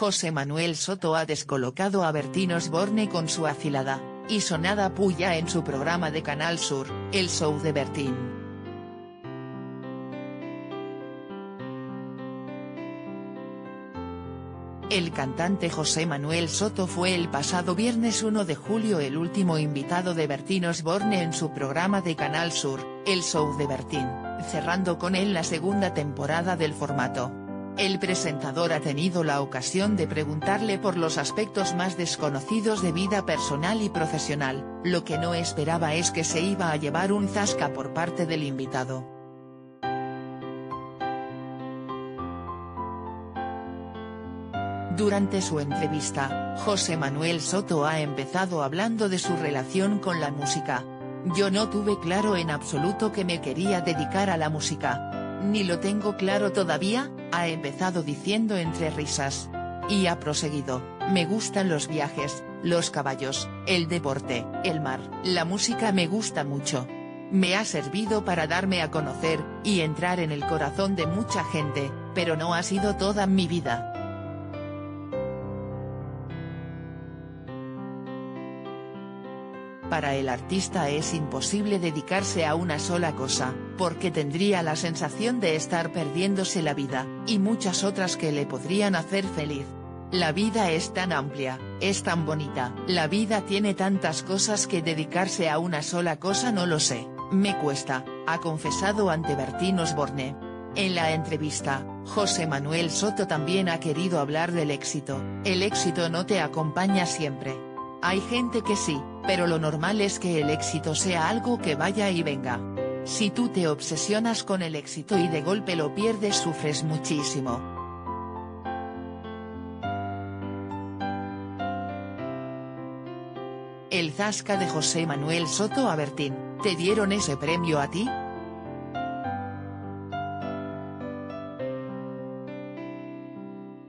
José Manuel Soto ha descolocado a Bertín Osborne con su afilada, y sonada puya en su programa de Canal Sur, El Show de Bertín. El cantante José Manuel Soto fue el pasado viernes 1 de julio el último invitado de Bertín Osborne en su programa de Canal Sur, El Show de Bertín, cerrando con él la segunda temporada del formato. El presentador ha tenido la ocasión de preguntarle por los aspectos más desconocidos de vida personal y profesional, lo que no esperaba es que se iba a llevar un zasca por parte del invitado. Durante su entrevista, José Manuel Soto ha empezado hablando de su relación con la música. Yo no tuve claro en absoluto que me quería dedicar a la música, ni lo tengo claro todavía, ha empezado diciendo entre risas. Y ha proseguido, me gustan los viajes, los caballos, el deporte, el mar, la música me gusta mucho. Me ha servido para darme a conocer, y entrar en el corazón de mucha gente, pero no ha sido toda mi vida. Para el artista es imposible dedicarse a una sola cosa, porque tendría la sensación de estar perdiéndose la vida, y muchas otras que le podrían hacer feliz. La vida es tan amplia, es tan bonita, la vida tiene tantas cosas que dedicarse a una sola cosa no lo sé, me cuesta, ha confesado ante Bertín Osborne. En la entrevista, José Manuel Soto también ha querido hablar del éxito, el éxito no te acompaña siempre. Hay gente que sí, pero lo normal es que el éxito sea algo que vaya y venga. Si tú te obsesionas con el éxito y de golpe lo pierdes sufres muchísimo. El Zasca de José Manuel Soto Abertín, ¿te dieron ese premio a ti?.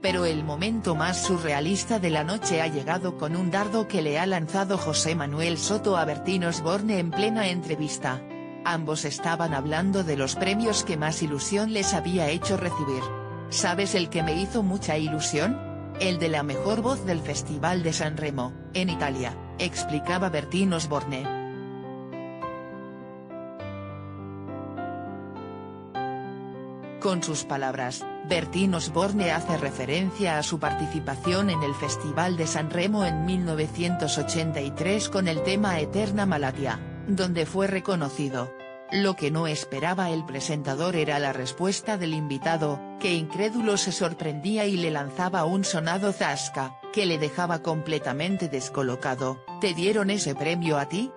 Pero el momento más surrealista de la noche ha llegado con un dardo que le ha lanzado José Manuel Soto a Bertín Osborne en plena entrevista. Ambos estaban hablando de los premios que más ilusión les había hecho recibir. ¿Sabes el que me hizo mucha ilusión? El de la mejor voz del Festival de San Remo, en Italia, explicaba Bertín Osborne. Con sus palabras, Bertín Osborne hace referencia a su participación en el Festival de San Remo en 1983 con el tema Eterna Malatia, donde fue reconocido. Lo que no esperaba el presentador era la respuesta del invitado, que incrédulo se sorprendía y le lanzaba un sonado zasca, que le dejaba completamente descolocado, ¿te dieron ese premio a ti?.